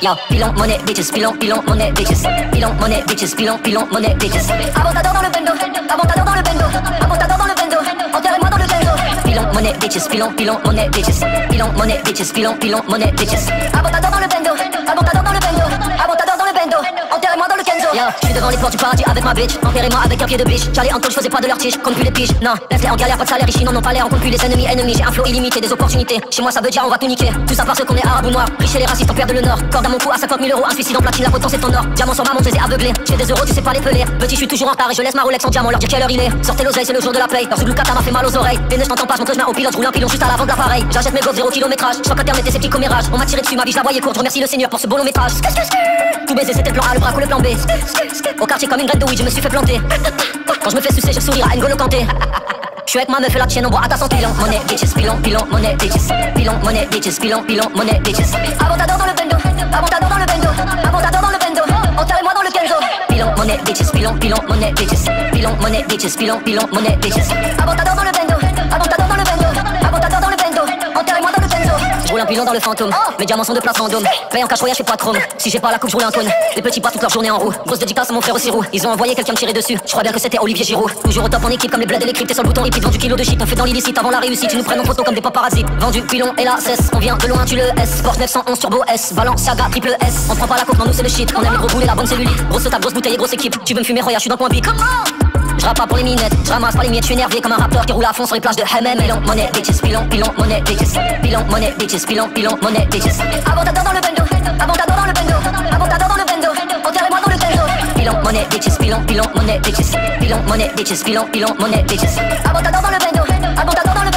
Yo, pilon, monnaie, bitches, pilon, pilon, monnaie, bitches. Pilon, monnaie, bitches, pilon, pilon, monnaie, bitches. Abondador dans le bendo, abondador dans le bendo, abondador dans le bendo. Enterrez-moi dans le bendo. Pilon, monnaie, bitches, pilon, pilon, monnaie, bitches. Pilon, monnaie, bitches, pilon, pilon, monnaie, bitches. Abondador dans le bendo, je suis devant les portes du paradis avec ma bitch. Enterrez-moi avec un pied de biche. J'allais en tôle, je faisais pas de leur tige. Compte plus les piges. Non, laisse-les en galère, pas de salaire, ici, non, non, pas l'air. On compte plus les ennemis, ennemis. J'ai un flow illimité, des opportunités. Chez moi, ça veut dire on va tout niquer. Tout ça parce qu'on est arabe ou noir. Riche et les racistes, on perd le nord. Corde à mon cou à 50 000 euros. Un suicide en platine, la potence c'est ton or. Diamant sur ma montre, ai aveuglés. J'ai des euros, tu sais pas les peler. Petit, je suis toujours en retard et je laisse ma Rolex en diamant. Leur dire quelle heure il est. Sortez l'oseille, c'est le jour de la paye. Leur Zouglou m'a fait mal aux oreilles. Des je t'entends pas, je montre je mets au pilote, roule un pilon juste à l'avant de. J'achète mes gosses, zéro kilométrage. Choc internet et ses petits commérages. On m'a tiré dessus, ma vie, je la voyais courte. Remercie le Seigneur pour ce bon long métrage. Tout baiser, c'était le plan A, le ou le plan B. Au quartier comme une graine de weed, je me suis fait planter. Quand je me fais sucer, je sourire à N'Golo Kanté. Je suis avec ma meuf et la tienne, on boit à ta santé. Pilon, monnaie, bitches, pilon, pilon, monnaie, bitches. Pilon, monnaie, bitches, pilon, pilon, monnaie, bitches. Abondador dans le bendo, abondador dans le bendo, abondador dans le bendo. Enterrez-moi dans le kenzo. Pilon, monnaie, bitches, pilon, pilon, monnaie, bitches. Pilon, monnaie, bitches, pilon, pilon, monnaie, bitches. Abondador dans le bendo, un pilon dans le fantôme. Mes diamants sont de place random. Paye en cash voyage, je fais pas chrome. Si j'ai pas la coupe, je roule un cône. Les petits pas toute leur journée en roue. Grosse dédicace à mon frère roux. Ils ont envoyé quelqu'un me tirer dessus. Je crois bien que c'était Olivier Giroud. Toujours au top en équipe comme les bleds et les cryptes. T'es sur le bouton repeat. Vendu kilo de shit. On fait dans l'illicite avant la réussite. Ils nous prennent en photo comme des paparazzi. Vendu pilon et la cesse. On vient de loin, tu le S. Sport 911 turbo S. Balenciaga triple S. On prend pas la coupe, non, nous c'est le shit. On aime les gros boules et la bonne cellulite. Grosse table, grosse bouteille et grosse équipe. Tu veux me fumer, Roya, je suis dans le big. Je rappe pas pour les minettes, je ramasse pas les miettes, suis énervé comme un rappeur qui roule à fond sur les plages de Hammam. Pilon, monnaie, bitches, pilon, pilon, monnaie, bitches. Pilon, monnaie, bitches, pilon, pilon, monnaie, bitches. Abondador dans le bendo, abondador dans le bendo, abondador dans le bendo. Enterrez-moi dans le kenzo. Pilon, monnaie, bitches, pilon, pilon, monnaie, bitches. Pilon, monnaie, bitches, pilon, pilon, monnaie, bitches. Abondador dans le bendo, abondador dans le